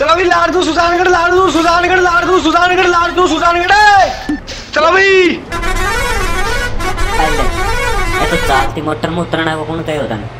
चलो भाई लाड़ दू सुजानगढ़ लाड़ दू सुजानगढ़ लाड़ दू सुजानगढ़ लाड़ दू सुजानगढ़। चलो भाई ये तो चालती मोटर में उतरना को कौन कहे होता है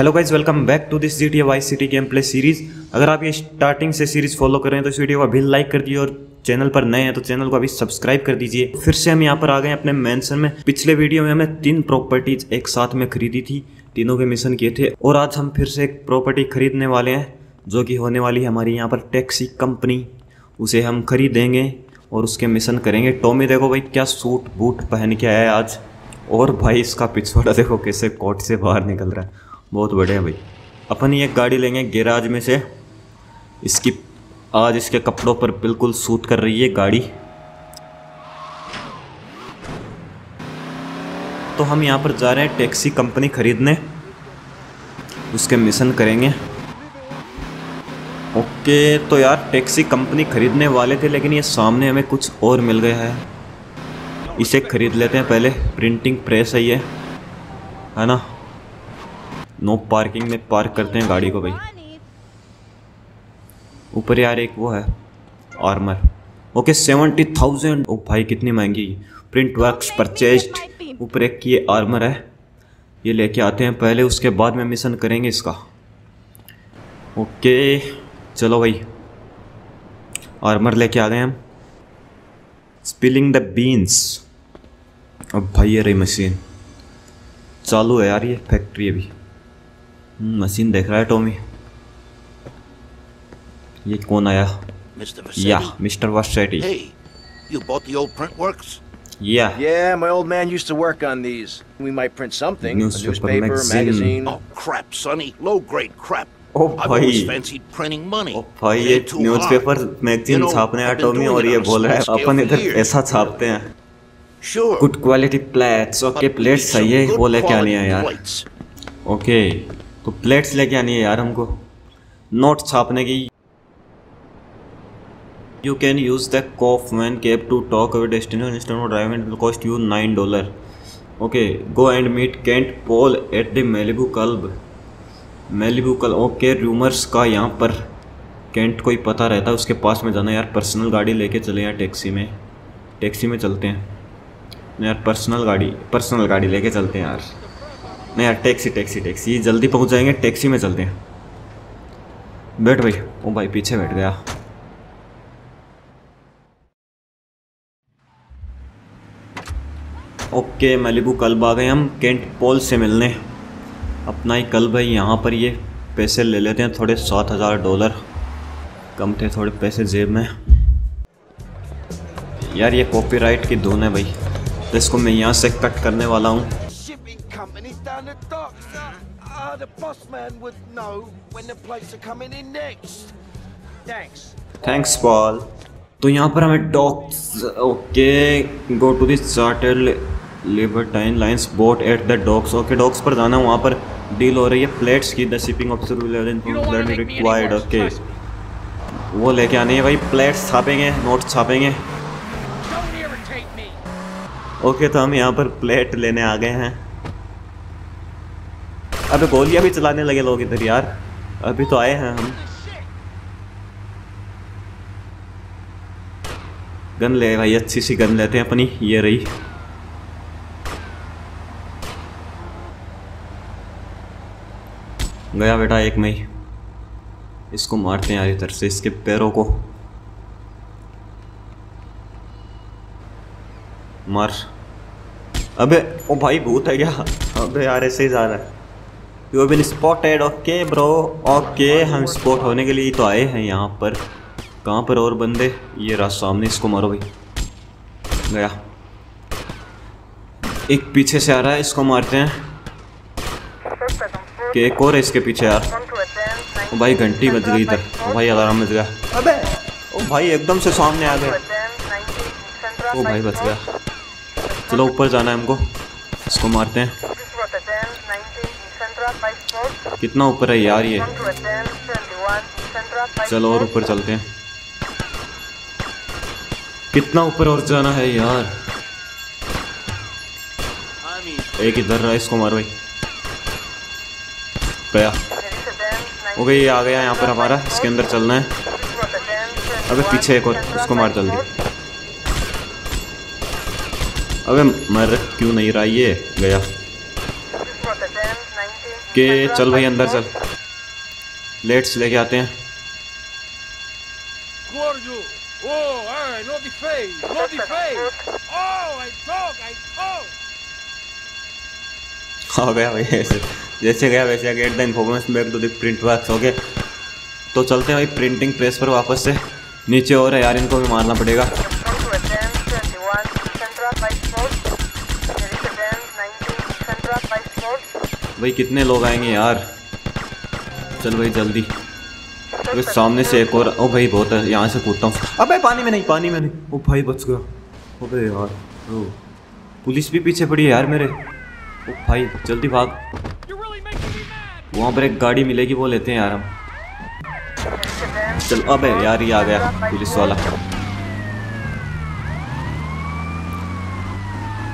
hello guys welcome back to this G T Y city game play series अगर आप ये स्टार्टिंग से सीरीज़ फॉलो कर रहे हैं तो इस वीडियो को अभी लाइक कर दीजिए और चैनल पर नए हैं तो चैनल को अभी सब्सक्राइब कर दीजिए। फिर से हम यहाँ पर आ गए अपने मेंशन में। पिछले वीडियो में हमें तीन प्रॉपर्टीज़ एक साथ में खरीदी थी, तीनों के मिशन किए थे। और आज हम फिर से एक प्रॉपर्टी खरीदने वाले हैं, जो कि होने वाली है हमारी यहाँ पर टैक्सी कंपनी उसे हम खरीदेंगे और उसके मिशन करेंगे। टॉमी देखो भाई, क्या सूट बूट पहन के आया है आज। और भाई, इसका पिछवाड़ा देखो कैसे कोट से बाहर निकल रहा है। बहुत बढ़िया भाई। अपन ये गाड़ी लेंगे गैराज में से। इसकी, आज इसके कपड़ों पर बिल्कुल सूट कर रही है गाड़ी। तो हम यहाँ पर जा रहे हैं टैक्सी कंपनी खरीदने। उसके मिशन करेंगे। ओके तो यार टैक्सी कंपनी खरीदने वाले थे, लेकिन ये सामने हमें कुछ और मिल गया है। इसे खरीद लेते हैं पहले। प्रिंटिंग प्रेस है ये। है ना? नो पार्किंग में पार्क करते हैं गाड़ी को भाई। ऊपर यार एक वो है आर्मर ओके सेवेंटी थाउज़ेंड ओ भाई, कितनी महँगी। प्रिंट वर्क्स परचेज्ड ऊपर एक ये आर्मर है। ये लेके आते हैं। पहले उसके बाद में मिशन करेंगे इसका। ओके चलो भाई। आर्मर लेके आ गए हम। स्पिलिंग द बीन्स अब भाई, ये रही मशीन चालू है यार ये फैक्ट्री अभी। मशीन देख रहा है टॉमी ये कौन आया या mister Vercetti you bought the old print works? या Yeah, my old man used to work on these. We might print something. Newspaper, a newspaper, magazine. magazine. Oh, crap, Sonny. Low grade crap. Oh, I've always fancied printing money. ओ भाई ये newspaper magazine छापने आया I've Tommy और ये बोल रहा है अपन इधर. पैसा छापते हैं Sure. Good quality plates okay plates चाहिए some वो लेके आनी है यार. ओके तो प्लेट्स लेके आनी है यार हमको। नोट छापने की। You can use the Kaufman cab to talk our destination instead of driving will cost you nine dollar okay go and meet Kent Paul at the Malibu club Malibu club okay rumours का यहाँ पर। Cantt को ही पता रहता है, उसके पास में जाना यार पर्सनल गाड़ी लेके चले यार टैक्सी में। टैक्सी में चलते हैं। यार पर्सनल गाड़ी पर्सनल गाड़ी लेके चलते हैं यार। नहीं यार टैक्सी टैक्सी टैक्सी जल्दी पहुँच जाएँगे टैक्सी में चलते हैं। बैठ भाई। ओ भाई, पीछे बैठ गया। ओके, मलिबू कल्ब आ गए हम। केंट पॉल से मिलने। अपना ही कल्ब है यहाँ पर ये। पैसे ले लेते हैं थोड़े, सात हज़ार डॉलर। कम थे थोड़े पैसे जेब में। यार, ये कॉपीराइट की धुन है भाई। तो इसको मैं यहाँ से कट करने वाला हूँ। Ah, the boss man would know when the plates are coming in next. Thanks. Thanks Paul तो यहाँ पर हमें docks okay go to this charter Libertine lines boat at the docks okay docks पर जाना वहाँ पर डील हो रही है प्लेट्स की the shipping officer required okay वो लेके आनी है भाई प्लेट्स छापेंगे नोट छापेंगे। ओके तो हम यहाँ पर प्लेट लेने आ गए हैं। अबे गोलियाँ भी चलाने लगे लोग इधर यार। अभी तो आए हैं हम। गन ले भाई, अच्छी सी गन लेते हैं अपनी, ये रही। गया बेटा एक मई। इसको मारते हैं यार इधर से, इसके पैरों को। मार। अबे, ओ भाई, भूत है क्या? अबे यार, ऐसे ही जा रहा है। You been spotted okay bro okay हम स्पॉट होने के लिए तो आए हैं यहाँ पर। कहाँ पर और बंदे? ये रहा सामने इसको मारो भाई। गया। एक पीछे से आ रहा है इसको मारते हैं। कि एक और है इसके पीछे यार। ओ भाई घंटी बज गई इधर। ओ भाई अलार्म बज गया। अबे! ओ भाई एकदम से सामने आ गए। ओ भाई बच गया। चलो ऊपर जाना है हमको। इसको मारते हैं। कितना ऊपर है यार ये? चलो और ऊपर चलते हैं। कितना ऊपर और जाना है यार? एक इधर रहा इसको मार भाई। गया हो गई आ गया यहाँ पर हमारा। इसके अंदर चलना है। अबे पीछे एक और, उसको मार जल्दी। अबे मर, क्यों नहीं रहा ये? गया। के चल भाई अंदर चल। लेट्स लेके आते हैं! हो गया भाई ऐसे जैसे गया वैसे get the information back to the print works okay तो चलते हैं भाई प्रिंटिंग प्रेस पर वापस से। नीचे और है यार इनको भी मारना पड़ेगा। भाई, कितने लोग आएँगे यार? चल भाई, जल्दी। अबे, सामने से एक और ओ भाई, बहुत है, यहाँ से कूदता हूँ। अबे, पानी में नहीं, पानी में नहीं। ओ भाई, बच गया। अबे यार, ओ। पुलिस भी पीछे पड़ी है यार मेरे। ओ भाई, जल्दी भाग। वहाँ पर एक गाड़ी मिलेगी, वो लेते हैं यार हम। चल, अबे यार, ये आ गया, पुलिस वाला।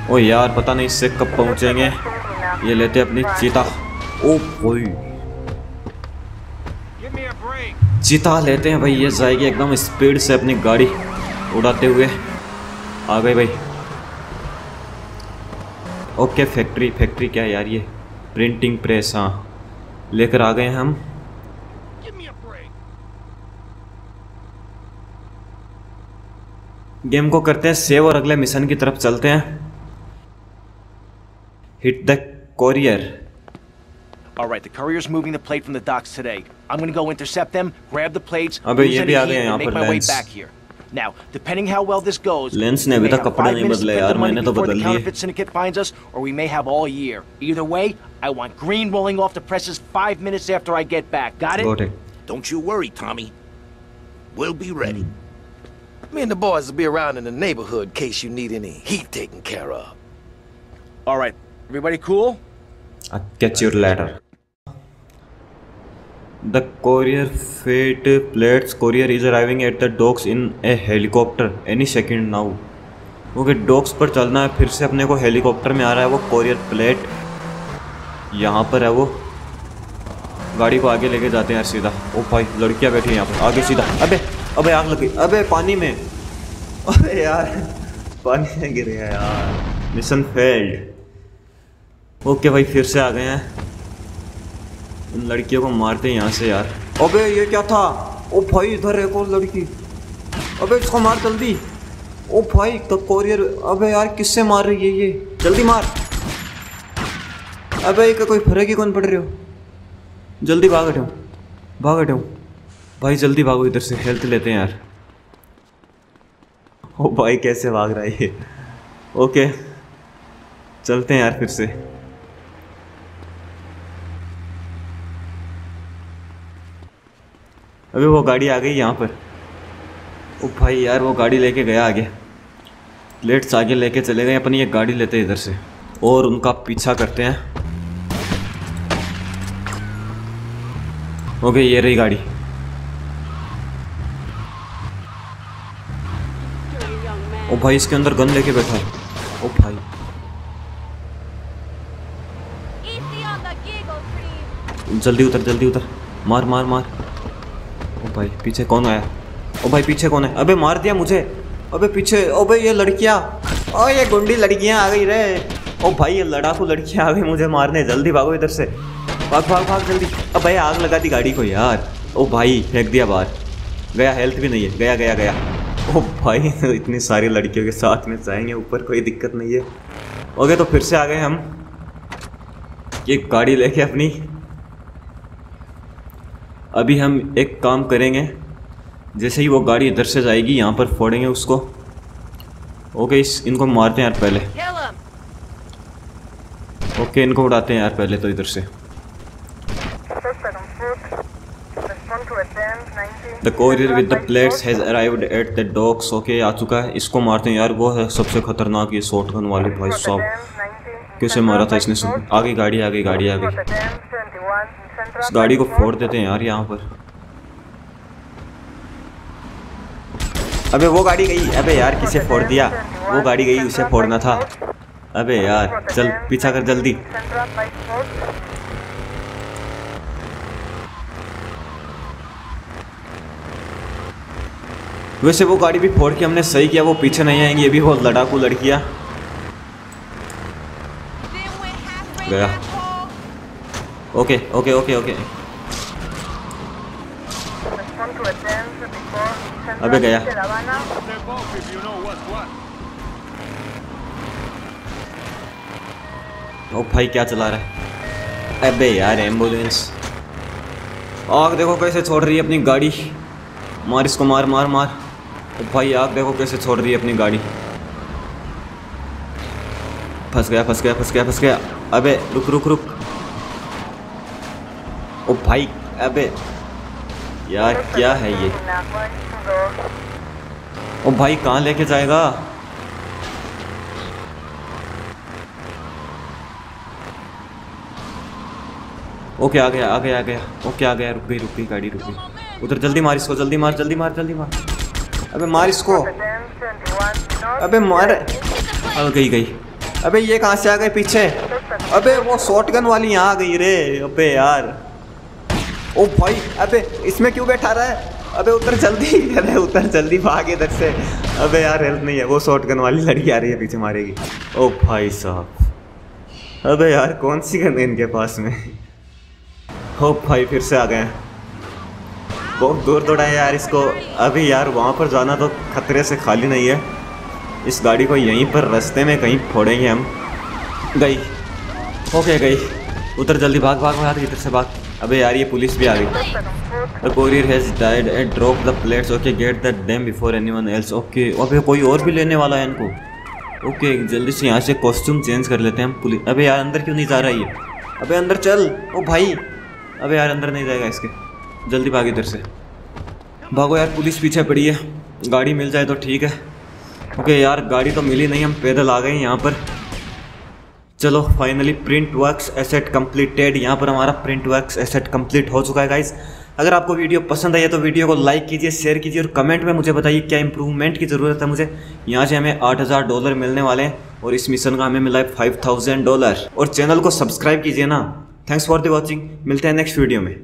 ओ यार, पता नहीं इससे कब पहुँचेंगे। ये लेते अपनी चीता। ओ break! चीता लेते हैं भाई, ये जाएगी एकदम स्पीड से अपनी गाड़ी उड़ाते हुए। आ गए भाई। ओके फैक्ट्री फैक्ट्री क्या यार ये? प्रिंटिंग प्रेस हाँ। लेकर आ गए हम! गेम को करते हैं सेव और अगले मिशन की तरफ़ चलते हैं। Hit the Courier All right, the courier's moving the plate from the docks today. I'm gonna go intercept them, grab the plates, अबे lose ये any भी आ heat, गए यहाँ and make पर my way Lance। back here. Now, depending how well this goes, Lance ने we अभी may तक have कपड़े five नहीं minutes to बदले spend यार, the money मैंने तो before the बदल लिए। counterfeit syndicate finds us, or we may have all year. Either way, I want green rolling off the presses five minutes after I get back. Got it? Got it Don't you worry, Tommy. We'll be ready. Me and the boys will be around in the neighborhood in case you need any heat taken care of. All right, everybody cool? Catch your ladder. The courier freight plates. Courier is arriving at the docks in a helicopter. Any second now. Okay docks पर चलना है, फिर से अपने को helicopter में आ रहा है वो कोरियर प्लेट यहाँ पर है वो। गाड़ी को आगे लेके जाते हैं यार सीधा। ओ भाई, लड़कियाँ बैठी हैं यहाँ पर। आगे सीधा। अबे अबे आग लगी अबे, पानी में। अबे यार, पानी में गिर यार। मिशन फेल्ड ओके भाई, फिर से आ गए हैं। इन लड़कियों को मारते हैं यहाँ से यार। अबे, ये क्या था? ओ भाई, इधर एक और लड़की। अबे, इसको मार जल्दी। ओ भाई तो कोरियर अबे यार, किससे मार रही है ये? जल्दी मार। अबे, ये कोई फ़र्क ही कौन पड़ रहे हो? जल्दी भाग हटो। भाग हटो। भाई, जल्दी भागो, इधर से हेल्थ लेते हैं यार। ओ भाई, कैसे भाग रहा है ये? ओके, चलते हैं यार फिर से। अबे वो गाड़ी आ गई यहाँ पर। ओ भाई यार, वो गाड़ी लेके गया आगे। प्लेट्स आगे लेके चले गए, अपनी एक गाड़ी लेते इधर से। और उनका पीछा करते हैं गई ये रही गाड़ी। ओ भाई, इसके अंदर गन लेके बैठा है। ओ भाई. जल्दी उतर जल्दी उतर। मार मार मार। भाई, पीछे कौन आया? ओ भाई, पीछे कौन है? अबे, मार दिया मुझे। अबे, पीछे भाई, ये लड़कियाँ। ओ, ये गुंडी लड़कियाँ आ गई रे। ओ भाई, ये लड़ाकू लड़कियाँ आ गई मुझे मारने। जल्दी भागो इधर से। भाग भाग भाग, जल्दी। अब भाई, आग लगा दी गाड़ी को यार। ओ भाई, फेंक दिया बाहर। गया हेल्थ भी नहीं है। गया गया गया। ओ भाई, इतनी सारी लड़कियों के साथ में जाएँगे, ऊपर कोई दिक्कत नहीं है। ओके तो फिर से आ गए हम। ये गाड़ी लेके अपनी अभी हम एक काम करेंगे। जैसे ही वो गाड़ी इधर से जाएगी, यहाँ पर फोड़ेंगे उसको। ओके इस इनको मारते हैं यार पहले। ओके इनको उड़ाते हैं यार पहले तो इधर से। The courier with the plates has arrived at the docks okay आ चुका है। इसको मारते हैं यार। वो है सबसे खतरनाक ये शॉर्ट गन वाले भाई साहब। कैसे मारा था इसने सुन आ गई गाड़ी आ गई गाड़ी आ गई इस गाड़ी को फोड़ देते हैं यार यहाँ पर। अबे वो गाड़ी गई, अबे यार किसे फोड़ दिया? वो गाड़ी गई, उसे फोड़ना था। अबे यार, चल, पीछा कर जल्दी। वैसे वो गाड़ी भी फोड़ के हमने सही किया, वो पीछे नहीं आएँगी ये भी बहुत लड़ाकू लड़कियाँ। गया। Okay okay okay okay. अबे गया। ओ भाई, क्या चला रहा है? अबे यार एंबुलेंस आग देखो कैसे छोड़ रही है अपनी गाड़ी। मार इसको, मार मार मार। ओ भाई, आग देखो कैसे छोड़ रही है अपनी गाड़ी। फंस गया फंस गया फंस गया फंस गया। अबे, रुक रुक रुक। ओ भाई, अबे। यार, क्या है ये? ओ भाई, कहाँ लेके जाएगा? ओके, आ गया आ गया आ गया। ओके, आ गया, रुक गई रुक गई, गाड़ी रुक गई। उधर जल्दी मार इसको, जल्दी मार जल्दी मार जल्दी मार। अबे, मार इसको। अबे, मार। गई गई। अबे, ये कहाँ से आ गए पीछे? अबे वो शॉटगन वाली यहाँ आ गई रे। अबे यार। ओ भाई, अबे, इसमें क्यों बैठा रहा है? अबे, उतर जल्दी। अरे, उतर जल्दी भाग इधर से। अबे यार हेल्प नहीं है। वो शॉटगन वाली लड़की आ रही है, पीछे मारेगी। ओ भाई साहब। अबे यार, कौन सी गन है इनके पास में? हो भाई, फिर से आ गए बहुत दूर दौड़ा है यार इसको। अभी यार, वहाँ पर जाना तो खतरे से खाली नहीं है। इस गाड़ी को यहीं पर रास्ते में कहीं फोड़ेंगे हम। गई। ओके, गई। उधर जल्दी, भाग भाग भाग, इधर से भाग। अबे यार, ये पुलिस भी आ गई। Courier has died and drop the plates okay get the damn before anyone else okay अबे कोई और भी लेने वाला है इनको? ओके जल्दी से यहाँ से कॉस्ट्यूम चेंज कर लेते हैं हम पुलिस। अबे यार, अंदर क्यों नहीं जा रहा ये? अबे अंदर चल। ओ भाई। अबे यार, अंदर नहीं जाएगा इसके। जल्दी भाग इधर से। भागो यार, पुलिस पीछे पड़ी है। गाड़ी मिल जाए तो ठीक है। ओके यार, गाड़ी तो मिली नहीं, हम पैदल आ गए यहाँ पर। चलो finally print works asset completed यहाँ पर हमारा प्रिंट वर्क्स एसेट कंप्लीट हो चुका है गाइज़ अगर आपको वीडियो पसंद आई है तो वीडियो को लाइक कीजिए शेयर कीजिए और कमेंट में मुझे बताइए क्या इंप्रूवमेंट की ज़रूरत है मुझे. यहाँ से हमें 8000 डॉलर मिलने वाले हैं और इस मिशन का हमें मिला है 5000 डॉलर और चैनल को सब्सक्राइब कीजिए ना. थैंक्स फॉर द वॉचिंग मिलते हैं नेक्स्ट वीडियो में.